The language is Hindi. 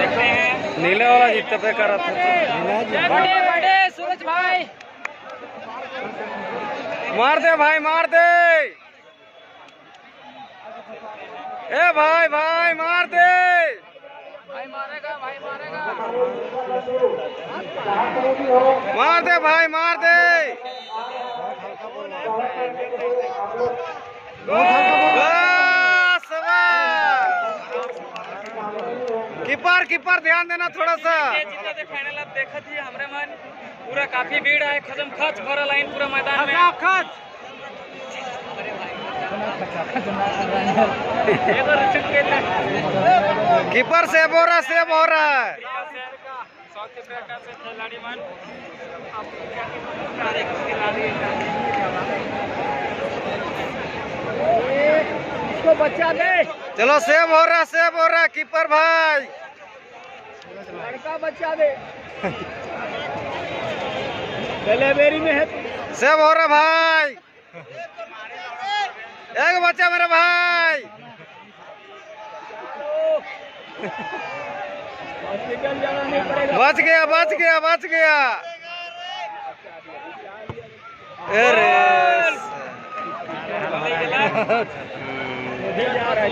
हैं नीले वाला जीतते पे कर रहा बड़े बड़े सूरज भाई। मार दे भाई मार दे। ए भाई भाई मार दे। भाई मारेगा भाई मारेगा। मार दे भाई मार दे। कीपर कीपर ध्यान देना थोड़ा सा। फाइनल अब देखत ही हमरे मन। पूरा काफ़ी भीड़ है खत्म खच भरा लाइन पूरा मैदान में। ले कीपर सेव हो रहा सेव हो रहा है। खिलाड़ी मन। इसको बच्चा दे। चलो सेव हो रहा सेव हो रहा कीपर भाई। लड़का बच्चा दे। बेलेबेरी में है सेव हो रहा भाई। एक बच्चा मेरा भाई। बच गया बच गया बच गया। अरे। जा रहा है।